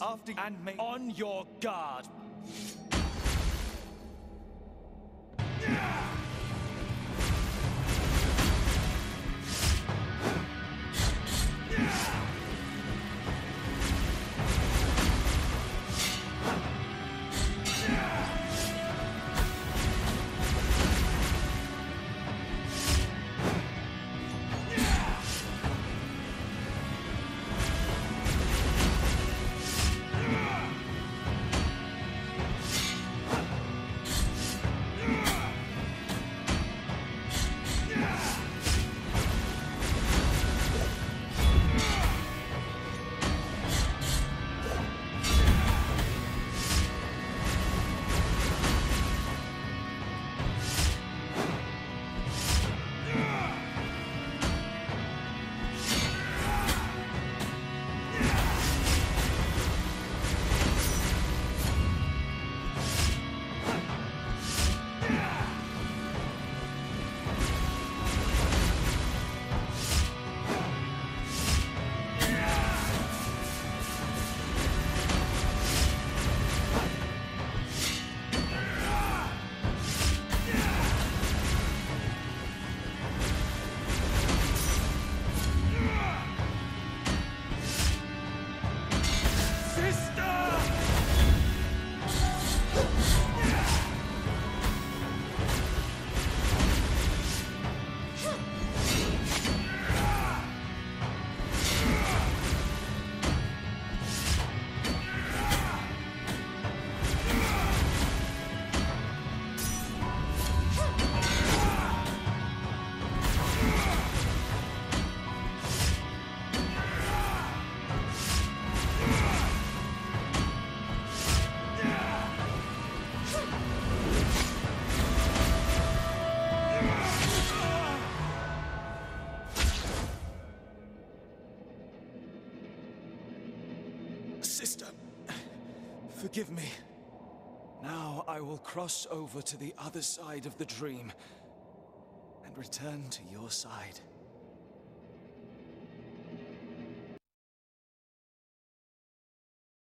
after and on your guard. Sister, forgive me. Now I will cross over to the other side of the dream and return to your side.